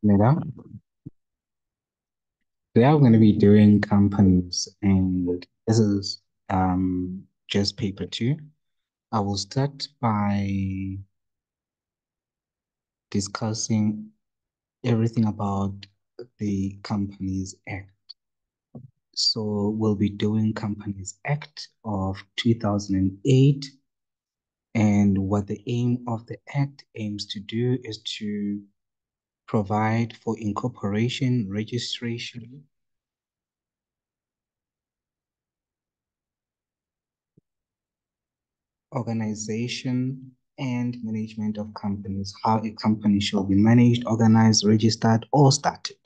Mira, today I'm going to be doing companies, and this is um, just paper two. I will start by discussing everything about the Companies Act. So we'll be doing Companies Act of 2008 and what the aim of the act aims to do is to provide for incorporation, registration, organization, and management of companies, how a company shall be managed, organized, registered, or started.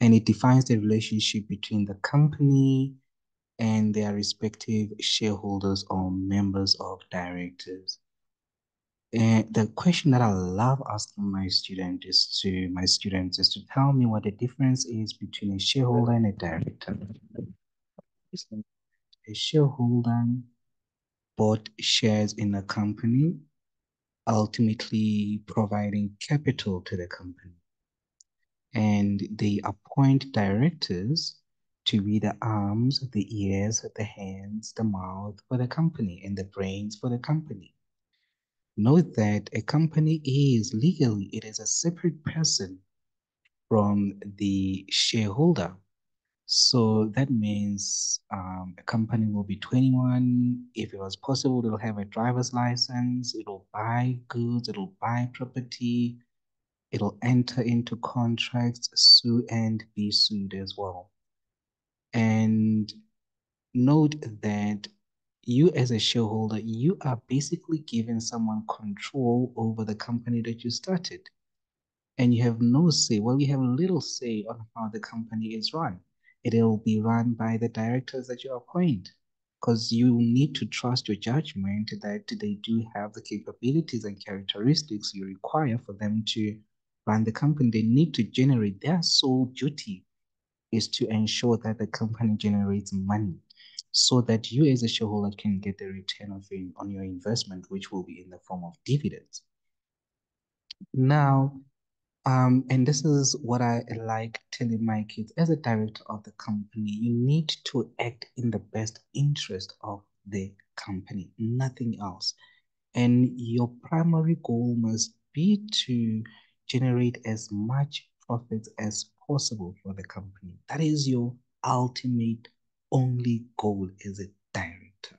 And it defines the relationship between the company and their respective shareholders or members of directors. And the question that I love asking my student is to my students is to tell me what the difference is between a shareholder and a director. A shareholder bought shares in a company, ultimately providing capital to the company. And they appoint directors to be the arms, the ears, the hands, the mouth for the company, and the brains for the company. Note that a company is legally, it is a separate person from the shareholder. So that means um, a company will be 21. If it was possible, it'll have a driver's license, it'll buy goods, it'll buy property, it'll enter into contracts, sue and be sued as well. And note that you as a shareholder, you are basically giving someone control over the company that you started. And you have no say. Well, you have a little say on how the company is run. It'll be run by the directors that you appoint because you need to trust your judgment that they do have the capabilities and characteristics you require for them to run the company. They need to generate their sole duty is to ensure that the company generates money so that you as a shareholder can get the return of on your investment, which will be in the form of dividends. Now, um, and this is what I like telling my kids as a director of the company, you need to act in the best interest of the company, nothing else. And your primary goal must be to generate as much profits as possible for the company. That is your ultimate only goal as a director.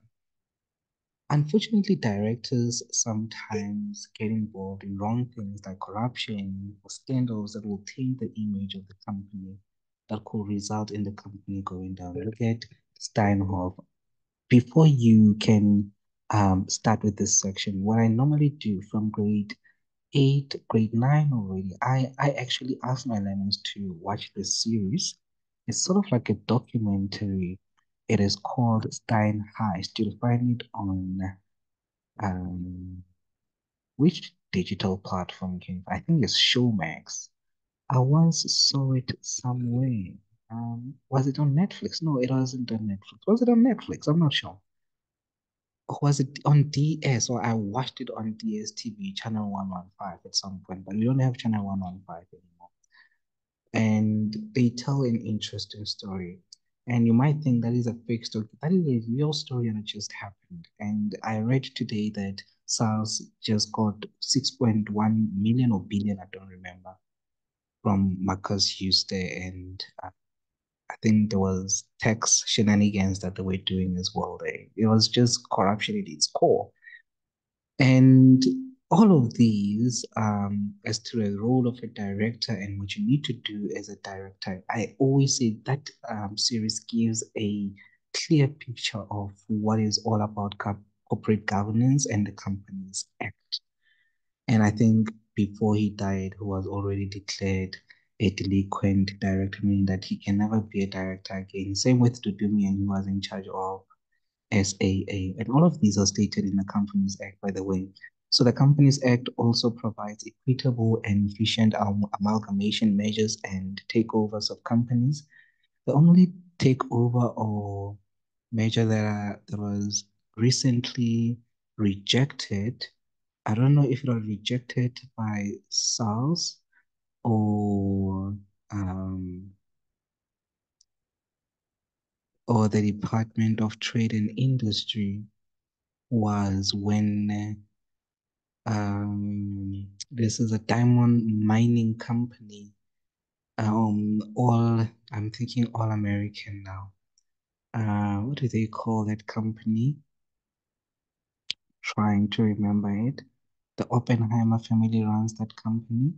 Unfortunately, directors sometimes get involved in wrong things like corruption or scandals that will taint the image of the company that could result in the company going down. Look at Steinhoff. Before you can um, start with this section, what I normally do from grade eight, grade nine already, I, I actually ask my learners to watch this series. It's sort of like a documentary. It is called Stein Heist. You'll find it on um, which digital platform can I think it's Showmax. I once saw it somewhere. Um, was it on Netflix? No, it wasn't on Netflix. Was it on Netflix? I'm not sure was it on DS or I watched it on DSTV channel 115 at some point, but we don't have channel 115 anymore. And they tell an interesting story. And you might think that is a fake story. That is a real story and it just happened. And I read today that SARS just got 6.1 million or billion, I don't remember, from Markus Jooste and uh, I think there was tax shenanigans that they were doing as well. They, it was just corruption at its core. And all of these, um, as to the role of a director and what you need to do as a director, I always say that um, series gives a clear picture of what is all about corporate governance and the Companies Act. And I think before he died, he was already declared a delinquent director, meaning that he can never be a director again. Same with Dudu Myeni, who was in charge of SAA. And all of these are stated in the Companies Act, by the way. So the Companies Act also provides equitable and efficient amalgamation measures and takeovers of companies. The only takeover or measure that, that was recently rejected, I don't know if it was rejected by SARS or um, or the Department of Trade and Industry was when um, this is a diamond mining company. Um, all I'm thinking all American now. Uh, what do they call that company? Trying to remember it. The Oppenheimer family runs that company.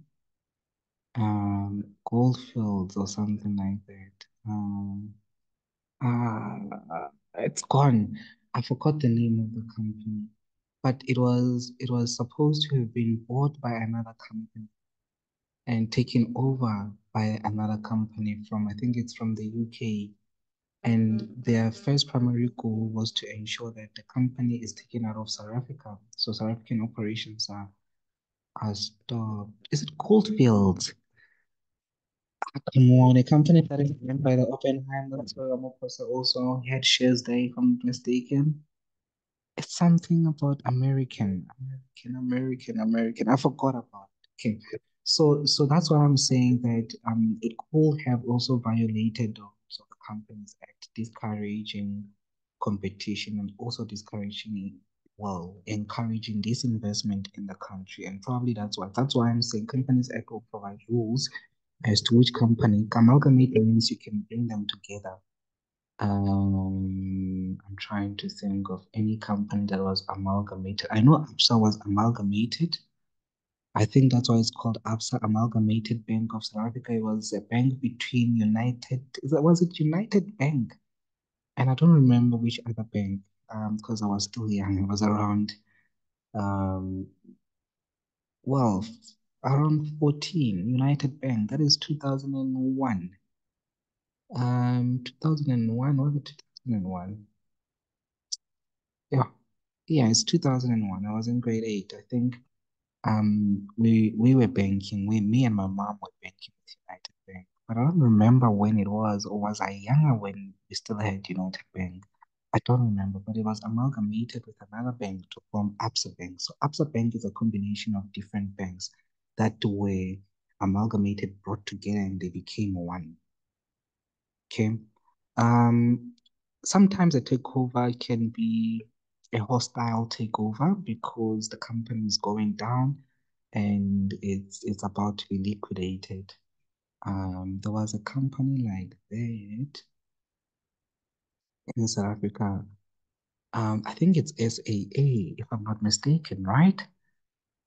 Um, Goldfields or something like that. Um, uh, it's gone. I forgot the name of the company, but it was it was supposed to have been bought by another company and taken over by another company from I think it's from the UK. And mm-hmm. their first primary goal was to ensure that the company is taken out of South Africa. So South African operations are are stopped. Is it Goldfields? Come on, a company that is owned by the Oppenheimer, that's where Ramaphosa also had shares there, if I'm not mistaken. It's something about American, American, American, American. I forgot about it. Okay. So so that's why I'm saying that um it could have also violated the Companies Act, discouraging competition and also discouraging well, encouraging disinvestment in the country. And probably that's why that's why I'm saying Companies Act will provide rules as to which company amalgamate means you can bring them together. Um, I'm trying to think of any company that was amalgamated. I know Absa was amalgamated. I think that's why it's called Absa Amalgamated Bank of South Africa. It was a bank between United, was it United Bank? And I don't remember which other bank, um, because I was still young. It was around, um, well, around 14, United Bank. That is 2001. Um, 2001, was it 2001? Yeah, yeah, it's 2001. I was in grade eight. I think um we we were banking. We me and my mom were banking with United Bank, but I don't remember when it was, or was I younger when we still had United Bank? I don't remember, but it was amalgamated with another bank to form Absa Bank. So Absa Bank is a combination of different banks that were amalgamated, brought together, and they became one. Okay. Um, sometimes a takeover can be a hostile takeover because the company is going down and it's it's about to be liquidated. Um, there was a company like that in South Africa. Um, I think it's SAA, if I'm not mistaken, right?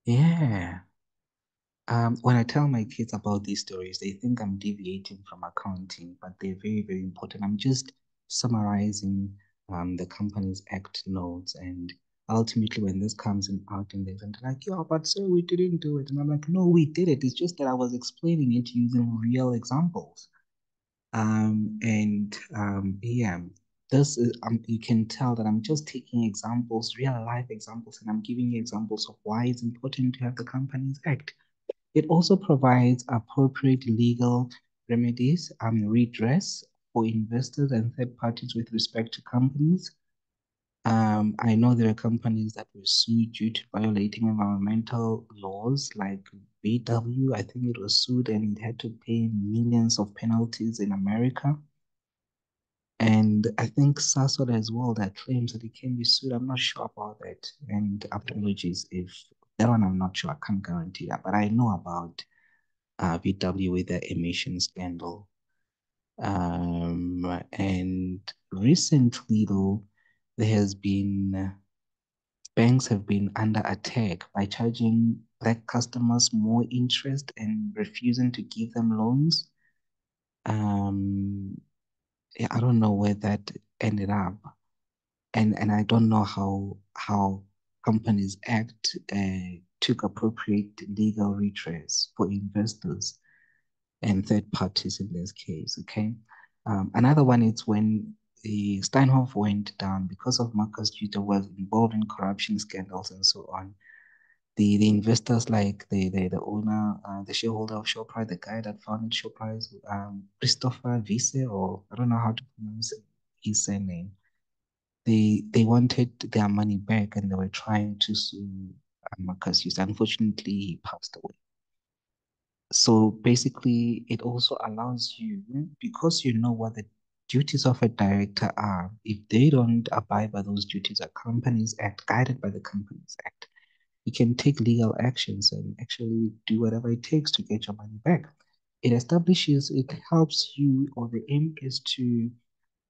Yeah. Um, when I tell my kids about these stories, they think I'm deviating from accounting, but they're very, very important. I'm just summarizing um, the Companies Act notes, and ultimately, when this comes in out in and they're like, "Yeah, but sir, we didn't do it," and I'm like, "No, we did it. It's just that I was explaining it using real examples." Um, and um, yeah, this is um, you can tell that I'm just taking examples, real life examples, and I'm giving you examples of why it's important to have the Companies Act. It also provides appropriate legal remedies and redress for investors and third parties with respect to companies. Um, I know there are companies that were sued due to violating environmental laws, like VW. I think it was sued and it had to pay millions of penalties in America. And I think Sasol as well that claims that it can be sued. I'm not sure about that. And apologies if that one I'm not sure. I can't guarantee that. But I know about uh, VW with the emission scandal. Um, and recently, though, there has been banks have been under attack by charging black customers more interest and refusing to give them loans. Um, yeah, I don't know where that ended up, and and I don't know how how Companies Act uh, took appropriate legal redress for investors and third parties in this case. Okay. Um, another one is when the Steinhoff went down because of Markus Jooste was involved in corruption scandals and so on. The the investors like the the, the owner, uh, the shareholder of Shoprite, the guy that founded Shoprite, um, Christopher Wiese, or I don't know how to pronounce his surname. They they wanted their money back and they were trying to sue uh, Markus Jooste. Unfortunately, he passed away. So basically, it also allows you, because you know what the duties of a director are, if they don't abide by those duties, a Companies Act, guided by the Companies Act, you can take legal actions and actually do whatever it takes to get your money back. It establishes, it helps you, or the aim is to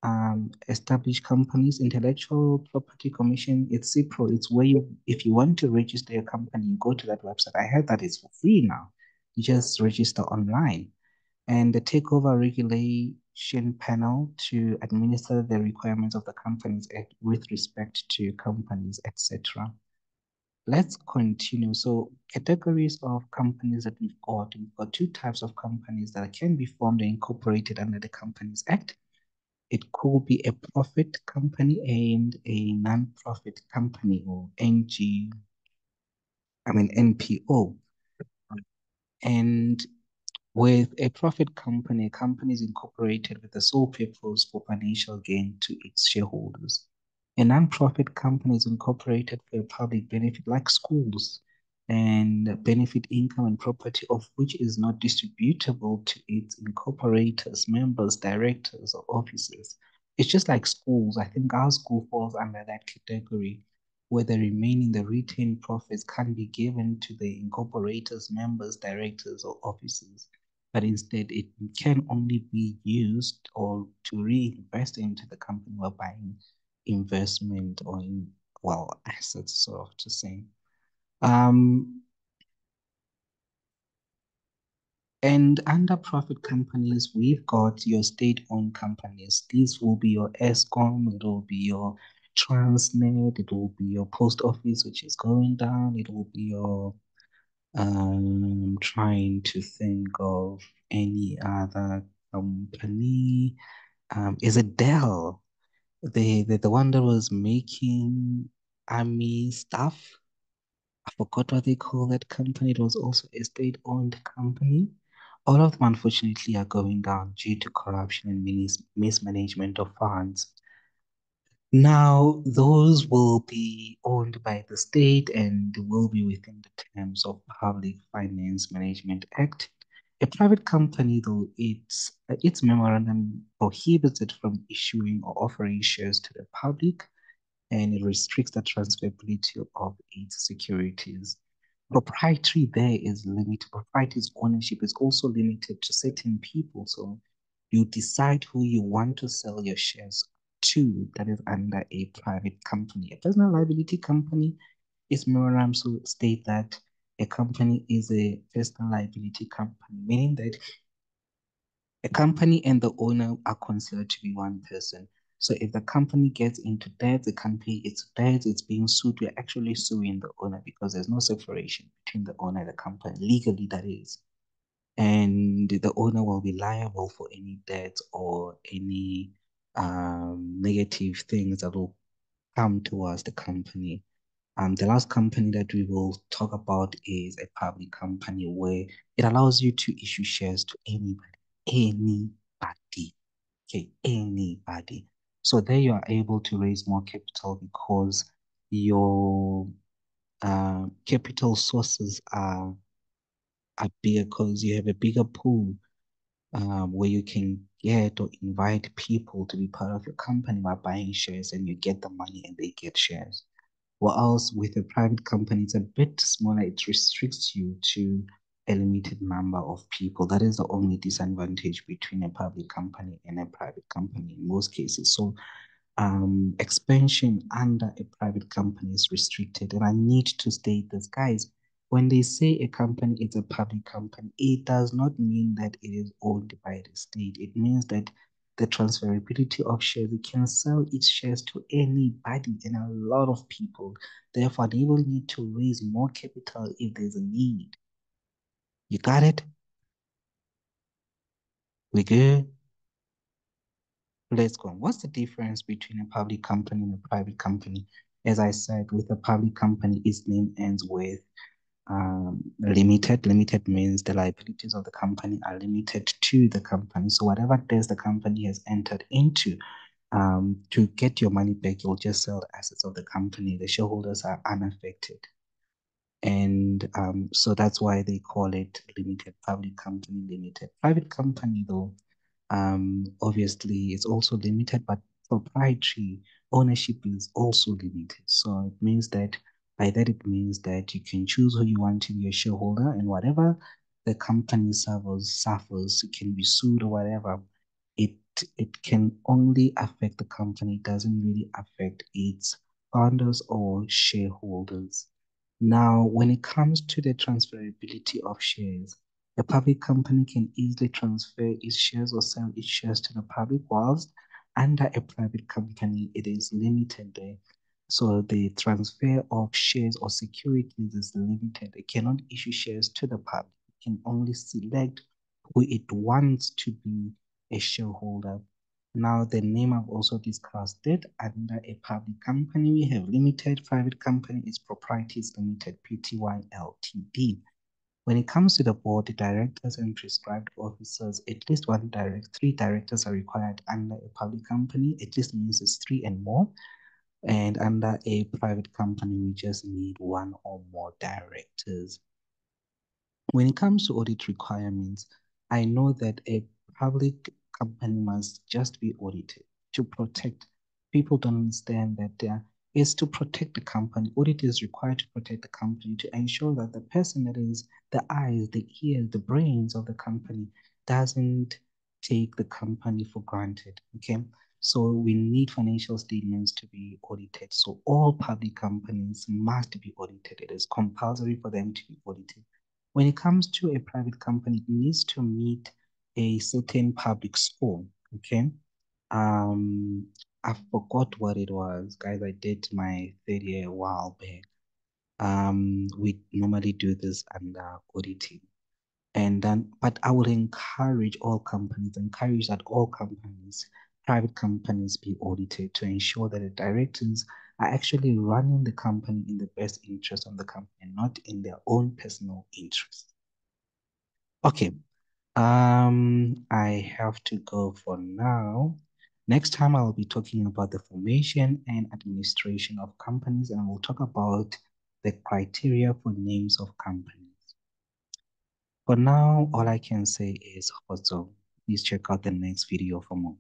um, establish companies, intellectual property commission. It's CIPRO. It's where you, if you want to register your company, you go to that website. I heard that it's for free now. You just register online. And the takeover regulation panel to administer the requirements of the Companies Act with respect to companies, etc. Let's continue. So categories of companies that we've got, we've got two types of companies that can be formed and incorporated under the Companies Act. It could be a profit company and a non-profit company or NG, I mean NPO. And with a profit company, a company is incorporated with the sole purpose for financial gain to its shareholders. A non-profit company is incorporated for a public benefit like schools, and benefit income and property of which is not distributable to its incorporators, members, directors, or officers. It's just like schools. I think our school falls under that category where the remaining, the retained profits can be given to the incorporators, members, directors, or officers. But instead, it can only be used or to reinvest into the company while buying investment or in, well, assets, sort of to say. Um, and under profit companies, we've got your state-owned companies. These will be your Eskom, it will be your Transnet, it will be your post office, which is going down, it will be your um I'm trying to think of any other company. Um, is it Denel? The, the the one that was making army stuff? I forgot what they call that company. It was also a state-owned company. All of them, unfortunately, are going down due to corruption and mis mismanagement of funds. Now, those will be owned by the state and will be within the terms of Public Finance Management Act. A private company, though, its its memorandum prohibits it from issuing or offering shares to the public and it restricts the transferability of its securities. Proprietary there is limited. Proprietary ownership is also limited to certain people. So you decide who you want to sell your shares to that is under a private company. A personal liability company is so state that a company is a personal liability company, meaning that a company and the owner are considered to be one person. So if the company gets into debt, the company its debts, it's being sued, we're actually suing the owner because there's no separation between the owner and the company, legally that is. And the owner will be liable for any debt or any um, negative things that will come towards the company. Um, the last company that we will talk about is a public company where it allows you to issue shares to anybody, anybody, okay, anybody. So there you are able to raise more capital because your uh, capital sources are are bigger because you have a bigger pool um, where you can get to invite people to be part of your company by buying shares and you get the money and they get shares. Whilst with a private company, it's a bit smaller, it restricts you to a limited number of people. That is the only disadvantage between a public company and a private company in most cases. So um, expansion under a private company is restricted. And I need to state this, guys, when they say a company is a public company, it does not mean that it is owned by the state. It means that the transferability of shares, it can sell its shares to anybody and a lot of people. Therefore, they will need to raise more capital if there's a need. You got it? We good? Let's go. What's the difference between a public company and a private company? As I said, with a public company, its name ends with um, limited. Limited means the liabilities of the company are limited to the company. So whatever debts the company has entered into, um, to get your money back, you'll just sell the assets of the company. The shareholders are unaffected. And um, so that's why they call it limited public company limited. Private company, though, um, obviously it's also limited, but proprietary ownership is also limited. So it means that by that it means that you can choose who you want to be a shareholder and whatever the company suffers, suffers, can be sued or whatever. It it can only affect the company, it doesn't really affect its founders or shareholders. Now, when it comes to the transferability of shares, a public company can easily transfer its shares or sell its shares to the public, whilst under a private company, it is limited. So the transfer of shares or securities is limited. It cannot issue shares to the public. It can only select who it wants to be a shareholder now, the name I've also discussed it under a public company. We have limited private company, is proprietors limited, PTY Ltd. When it comes to the board, the directors and prescribed officers, at least one direct, three directors are required under a public company. At least means it's three and more. And under a private company, we just need one or more directors. When it comes to audit requirements, I know that a public company must just be audited to protect. People don't understand that there is to protect the company. Audit is required to protect the company to ensure that the person that is the eyes, the ears, the brains of the company doesn't take the company for granted. Okay. So we need financial statements to be audited. So all public companies must be audited. It is compulsory for them to be audited. When it comes to a private company, it needs to meet a certain public school. Okay. Um, I forgot what it was, guys. I did my third year a while back. Um, we normally do this under auditing. And then, but I would encourage all companies, encourage that all companies, private companies be audited to ensure that the directors are actually running the company in the best interest of the company, not in their own personal interest. Okay, um, I have to go for now. Next time I'll be talking about the formation and administration of companies and we'll talk about the criteria for names of companies. For now, all I can say is also please check out the next video for more.